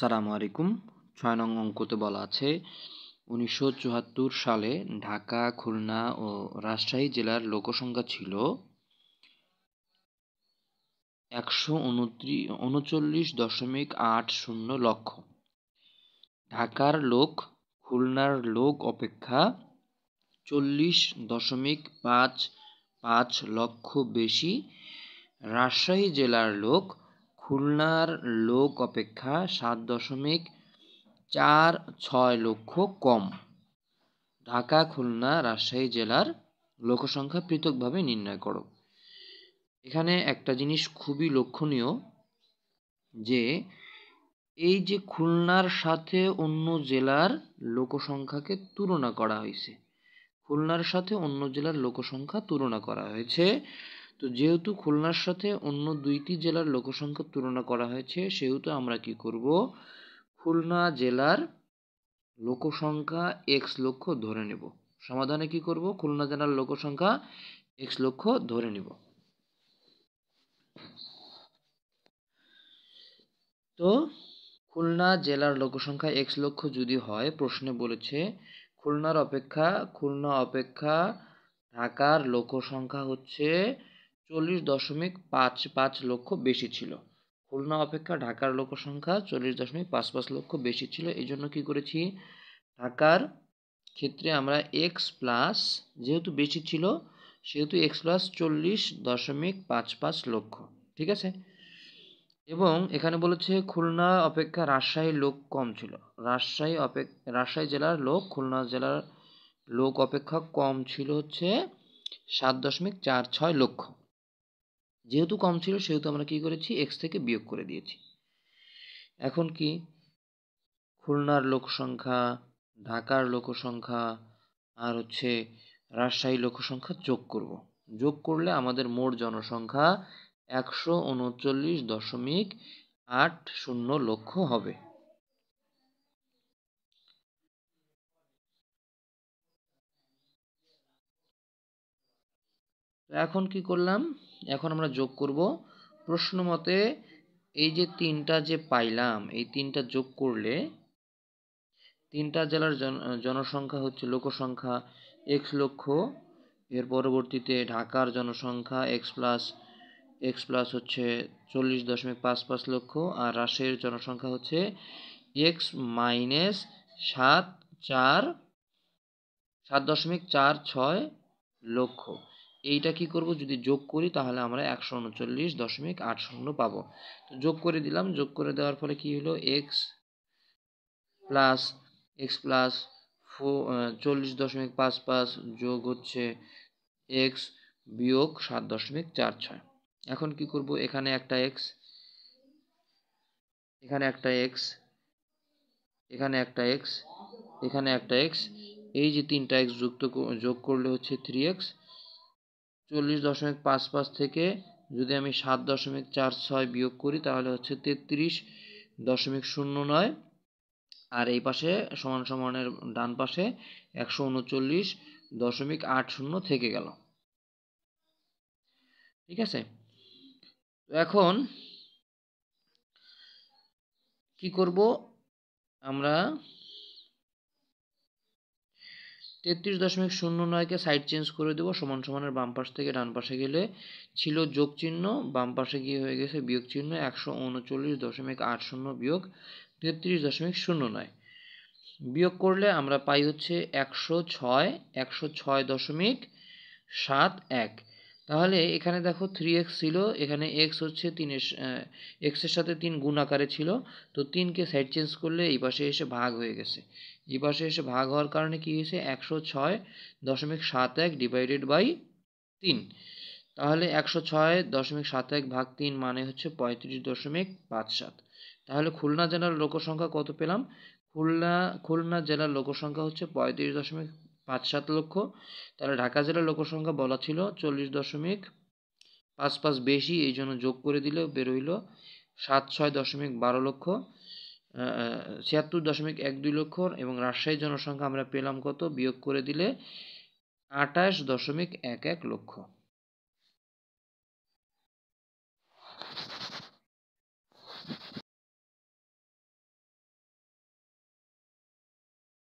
সালামু আলাইকুম। ছয় নং অঙ্কতে বলা আছে, উনিশশো চুয়াত্তর সালে ঢাকা, খুলনা ও রাজশাহী জেলার লোকসংখ্যা ছিল একশো উনচল্লিশ দশমিক আট শূন্য লক্ষ। ঢাকার লোক, খুলনার লোক অপেক্ষা চল্লিশ দশমিক পাঁচ পাঁচ লক্ষ বেশি। রাজশাহী জেলার লোক খুলনার লোক অপেক্ষা সাত দশমিক চার ছয় লক্ষ কম। ঢাকা, খুলনা, রাজশাহী জেলার লোকসংখ্যা পৃথকভাবে নির্ণয় করো। এখানে একটা জিনিস খুবই লক্ষণীয় যে, এই যে খুলনার সাথে অন্য জেলার লোকসংখ্যাকে তুলনা করা হয়েছে, খুলনার সাথে অন্য জেলার লোকসংখ্যা তুলনা করা হয়েছে তো যেহেতু খুলনার সাথে অন্য দুইটি জেলার লোকসংখ্যা তুলনা করা হয়েছে, সেহেতু আমরা কি করব? খুলনা জেলার লোকসংখ্যা এক্স লক্ষ ধরে নেব। সমাধানে কি করব? খুলনা জেলার লোকসংখ্যা এক্স লক্ষ ধরে নেব। তো খুলনা জেলার লোকসংখ্যা এক্স লক্ষ যদি হয়, প্রশ্নে বলেছে, খুলনার অপেক্ষা, খুলনা অপেক্ষা ঢাকার লোকসংখ্যা হচ্ছে চল্লিশ দশমিক পাঁচ পাঁচ লক্ষ বেশি ছিল। খুলনা অপেক্ষা ঢাকার লোকসংখ্যা চল্লিশ দশমিক পাঁচ পাঁচ লক্ষ বেশি ছিল। এই জন্য কী করেছি? ঢাকার ক্ষেত্রে আমরা এক্স প্লাস যেহেতু বেশি ছিল, সেহেতু এক্স প্লাস চল্লিশ দশমিক পাঁচ পাঁচ লক্ষ। ঠিক আছে? এবং এখানে বলেছে খুলনা অপেক্ষা রাজশাহীর লোক কম ছিল। রাজশাহী অপেক্ষা রাজশাহী জেলার লোক, খুলনা জেলার লোক অপেক্ষা কম ছিল হচ্ছে সাত দশমিক চার ছয় লক্ষ। যেহেতু কম ছিল, সেহেতু আমরা কি করেছি? এক্স থেকে বিয়োগ করে দিয়েছি। এখন কি? খুলনার লোকসংখ্যা, ঢাকার লোকসংখ্যা, আর হচ্ছে রাজশাহী লোকসংখ্যা যোগ করব। যোগ করলে আমাদের মোট জনসংখ্যা একশো উনচল্লিশ দশমিক আট শূন্য লক্ষ হবে। এখন কি করলাম? এখন আমরা যোগ করব। প্রশ্ন মতে এই যে তিনটা যে পাইলাম, এই তিনটা যোগ করলে তিনটা জেলার জনসংখ্যা হচ্ছে লোকসংখ্যা এক্স লক্ষ, এর পরবর্তীতে ঢাকার জনসংখ্যা এক্স প্লাস এক্স প্লাস হচ্ছে চল্লিশ দশমিক পাঁচ পাঁচ লক্ষ, আর রাজশাহীর জনসংখ্যা হচ্ছে এক্স মাইনাস সাত চার, সাত দশমিক চার ছয় লক্ষ। এইটা কি করব? যদি যোগ করি তাহলে আমরা একশো উনচল্লিশ দশমিক আট শূন্য পাবো। তো যোগ করে দিলাম, যোগ করে দেওয়ার ফলে কি হলো? এক্স প্লাস এক্স প্লাস ফো চল্লিশ দশমিক পাঁচ পাঁচ যোগ হচ্ছে এক্স বিয়োগ সাত দশমিক চার ছয়। এখন কি করব? এখানে একটা এক্স এখানে একটা এক্স এখানে একটা এক্স এখানে একটা এক্স এই যে তিনটা এক্স যুক্ত যোগ করলে হচ্ছে থ্রি এক্স চল্লিশ দশমিক পাঁচ পাঁচ থেকে যদি আমি সাত দশমিক চার ছয় বিয়োগ করি, তাহলে হচ্ছে তেত্রিশ দশমিক শূন্য নয়। আর এই পাশে সমান সমানের ডান পাশে একশো উনচল্লিশ দশমিক আট শূন্য থেকে গেল। ঠিক আছে? এখন কি করব? আমরা তেত্রিশ দশমিক শূন্য নয়কে সাইড চেঞ্জ করে দেবো, সমান সমানের বাম পাশ থেকে ডান পাশে গেলে ছিল যোগ চিহ্ন, বাম পাশে গিয়ে হয়ে গেছে বিয়োগ চিহ্ন, একশো উনচল্লিশ দশমিক আট শূন্য বিয়োগ তেত্রিশ দশমিক শূন্য নয়। বিয়োগ করলে আমরা পাই হচ্ছে একশো ছয় একশো ছয় দশমিক সাত এক। তাহলে এখানে দেখো থ্রি এক্স ছিল, এখানে এক্স হচ্ছে তিনের এক্সের সাথে তিন গুণ আকারে ছিল। তো তিনকে সাইড চেঞ্জ করলে এই পাশে এসে ভাগ হয়ে গেছে। এই পাশে এসে ভাগ হওয়ার কারণে কী হয়েছে? একশো ছয় দশমিক সাত এক ডিভাইডেড বাই তিন। তাহলে একশো ছয় দশমিক সাত এক ভাগ তিন মানে হচ্ছে পঁয়ত্রিশ দশমিক পাঁচ সাত। তাহলে খুলনা জেলার লোকসংখ্যা কত পেলাম? খুলনা খুলনা জেলার লোকসংখ্যা হচ্ছে পঁয়ত্রিশ দশমিক পাঁচ সাত লক্ষ। তাহলে ঢাকা জেলার লোকসংখ্যা বলা ছিল চল্লিশ দশমিক পাঁচ পাঁচ বেশি, এই জন্য যোগ করে দিলে বেরোইল সাত ছয় দশমিক বারো লক্ষ। ছিয়াত্তর দশমিক এক দুই লক্ষ এবং রাজশাহী জনসংখ্যা আমরা পেলাম কত? বিয়োগ করে দিলে আটাশ দশমিক এক এক লক্ষ।